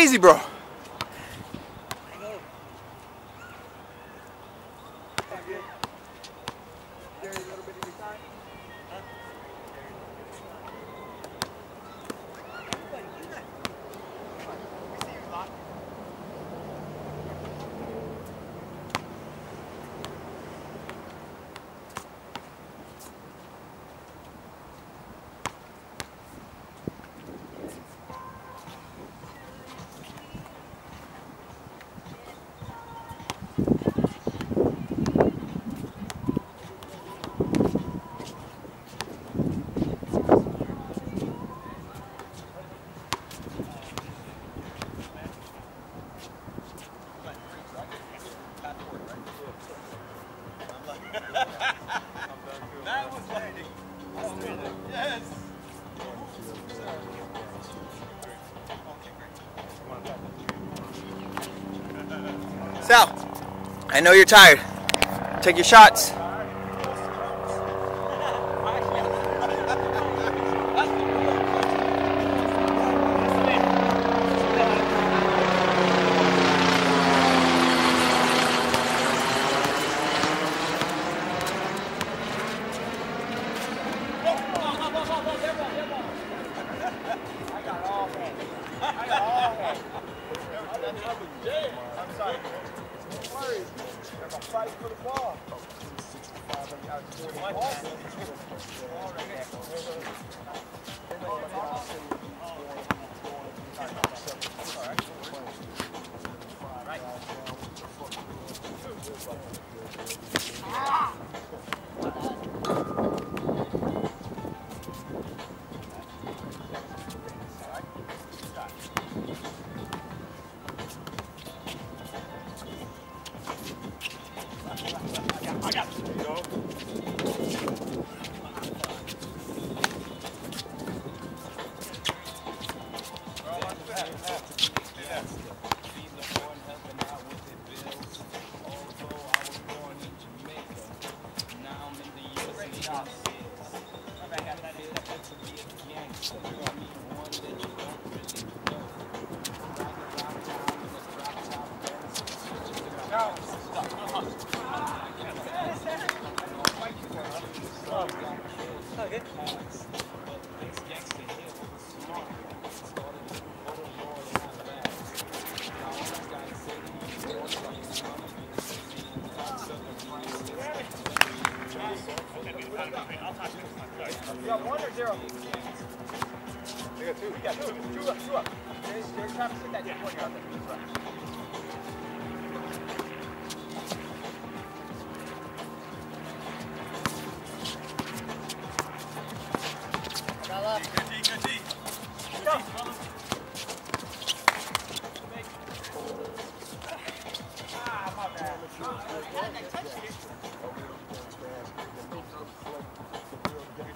Easy, bro. Sal, I know you're tired. Take your shots. Fight for the ball. Oh, good. You got one or zero? I got two. You got two. Two up. Two up. There's, there's Travis with that two pointer out there.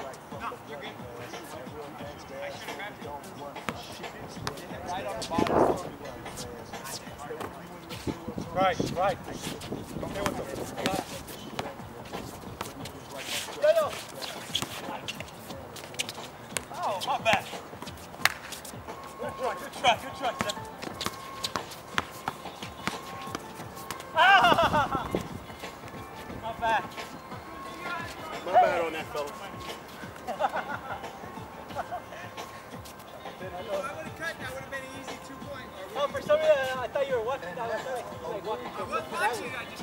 No, right. Right. Okay with them. Yo, yo. Oh, my bad. Good try, good try, good try, Steph. Was I just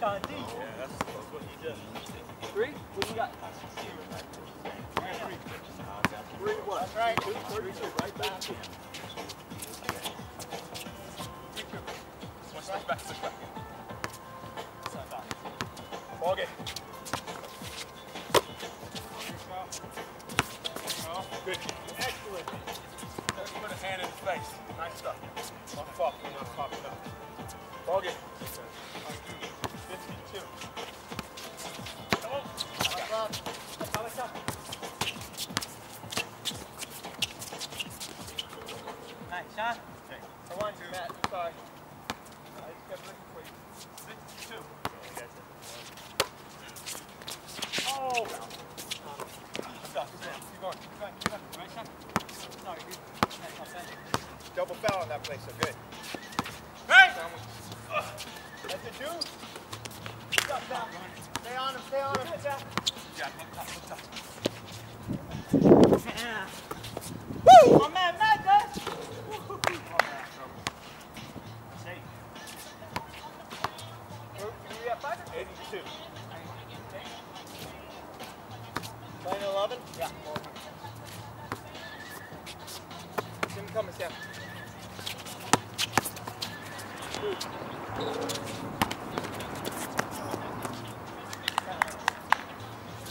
can't do. Yeah, that's, what you do. Three? What you got? Three, three. Three, what? That's right. back. right back. Nice, Sean. I want you, Matt. I'm sorry. I just kept looking for you. 62. Oh! Stop. Oh. Keep going. Keep going. Keep going. Right, Sean? Sorry, dude. Nice. Double foul on that play, so good. Hey! That's a dude. Stop, stop. Stay on him, stay on him. Yeah, look top, look top. Coming, Sam.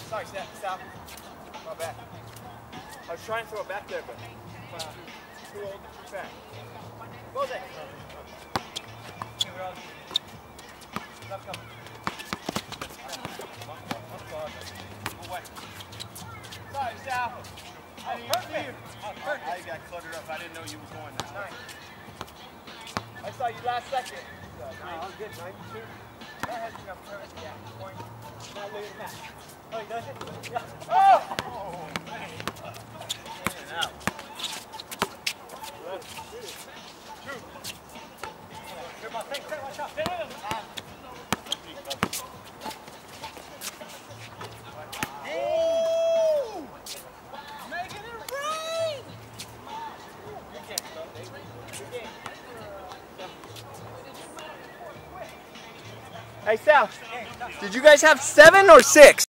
Sorry, Sam. Stop. My bad. I was trying to throw it back there, but uh, too old, too fast. Go there. Okay, we're Left come. Away. Sorry, Sal. I didn't even see you. I got cluttered up. I didn't know you was going that way. I saw you last second. So, No, I'm good, man. That has enough turn. Yeah, point. Now look at Matt. Oh, he does it? Yeah. Oh! Oh, Hey Sal, did you guys have seven or six?